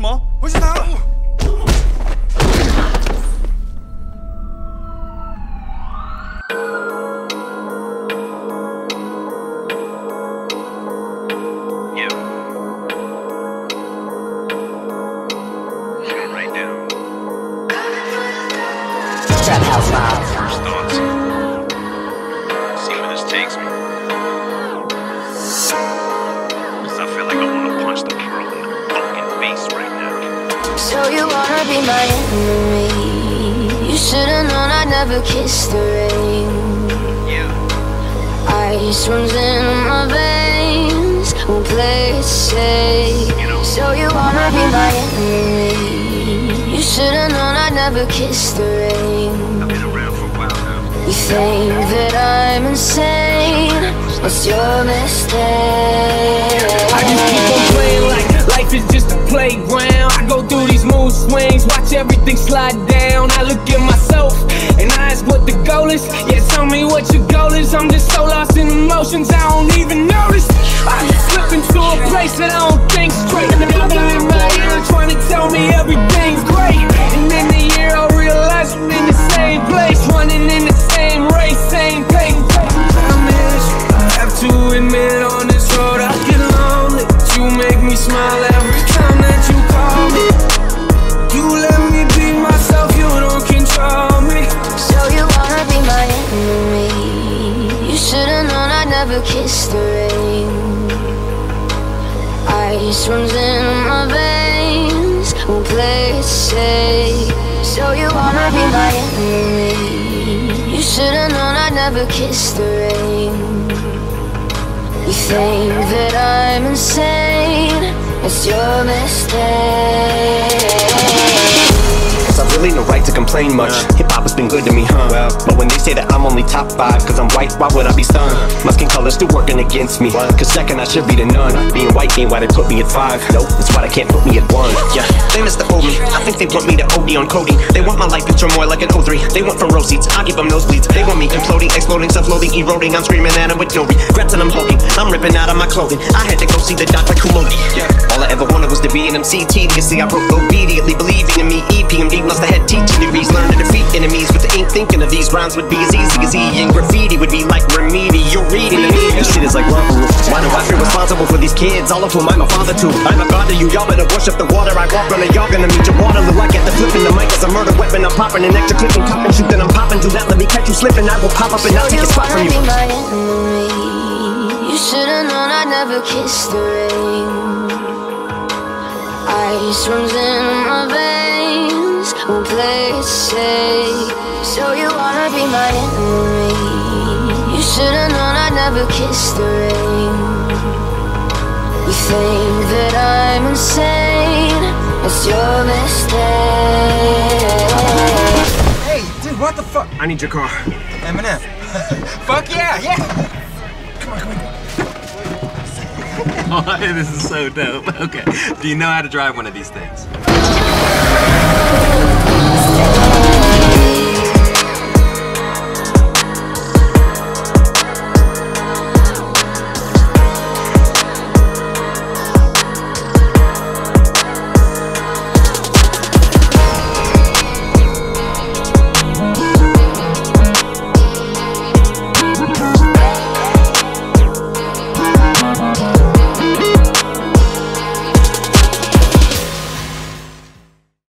now. Trap House Live. First thoughts. See where this takes me. You wanna be my enemy? You should've known I'd never kiss the rain. Ice runs in my veins, won't play it safe. So you wanna be my enemy? You should've known I'd never kiss the rain. You think that I'm insane? What's your mistake? Life is just a playground. I go through these mood swings, watch everything slide down. I look at myself and I ask what the goal is. Yeah, tell me what your goal is. I'm just so lost in emotions, I don't even notice. I just slip into a place that I don't think straight. And the devil in my ear trying to tell me everything's Ice runs in my veins, won't play it safe. So you wanna be my enemy? You should've known I'd never kiss the rain. You think that I'm insane? It's your mistake. Cause I've really no right to complain much. Hip hop has been good to me, huh? But when they say that I'm only top five, cause I'm white, why would I be stunned? My skin color still working against me. Cause second, I should be the none. Being white ain't why they put me at five. Nope, that's why they can't put me at one. Yeah, they miss the old me. I think they want me to OD on Cody. They want my life in turmoil like an O3. They want front row seats, I give them nosebleeds. They want me imploding, exploding, self loathing, eroding. I'm screaming at them with no regrets and I'm hulking. I'm ripping out of my clothing. I had to go see the doc like Kumodi. All I ever wanted was to be an MC tediously. I broke in me. EPMD lost the head teaching degrees. Learn to defeat enemies, but they ain't thinking of these rhymes would be as easy as E. And graffiti would be like remedy. You're reading to me. This shit is like rubber. Why do I feel responsible for these kids? All of whom I'm a father to. I'm a god to you. Y'all better worship the water I walk on. And y'all gonna meet your Waterloo. I get the flipping the mic as a murder weapon. I'm popping an extra clip and cop and shoot. Then I'm popping. Do that. Let me catch you slipping. I will pop up and So I'll take you a spot from wanna you. be my enemy? You should've known I'd never kiss the rain. Ice runs in my veins, won't play it safe. So you wanna be my enemy? You should've known I'd never kiss the rain. You think that I'm insane? It's your mistake. Hey, dude, what the fuck? I need your car. Eminem. fuck yeah, yeah. Come on, come on. Oh, this is so dope. Okay. Do you know how to drive one of these things?